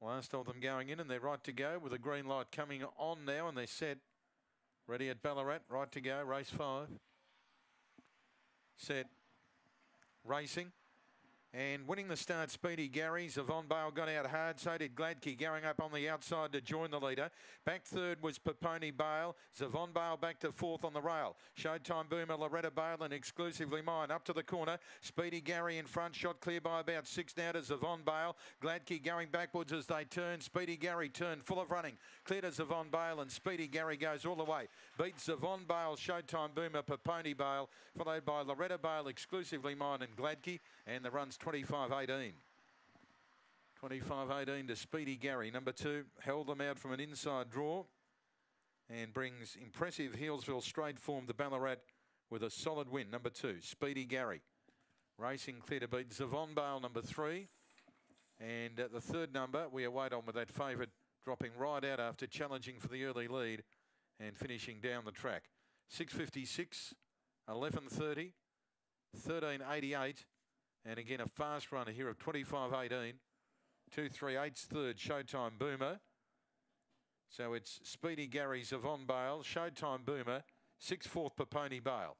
Last of them going in and they're right to go with a green light coming on now and they're set. Ready at Ballarat, right to go, race five. Set. Racing. And winning the start, Speedy Gary. Zavon Bale got out hard, so did Gladkey going up on the outside to join the leader. Back third was Paponi Bale. Zavon Bale back to fourth on the rail. Showtime Boomer, Loretta Bale and exclusively mine. Up to the corner. Speedy Gary in front, shot clear by about six now to Zavon Bale. Gladkey going backwards as they turn. Speedy Gary turned, full of running. Clear to Zavon Bale and Speedy Gary goes all the way. Beats Zavon Bale, Showtime Boomer, Paponi Bale, followed by Loretta Bale, exclusively mine and Gladkey. And the runs 25-18. 25-18 to Speedy Gary. Number two held them out from an inside draw and brings impressive Healesville straight form to Ballarat with a solid win. Number two, Speedy Gary. Racing clear to beat Zavon Bale, number three. And at the third number, we await on with that favourite dropping right out after challenging for the early lead and finishing down the track. 6.56, 11.30, 13.88, and again, a fast runner here of 25.18. 2 3 8's third, Showtime Boomer. So it's Speedy Gary, Zavon Bale, Showtime Boomer, 6 fourth, Paponi Bale.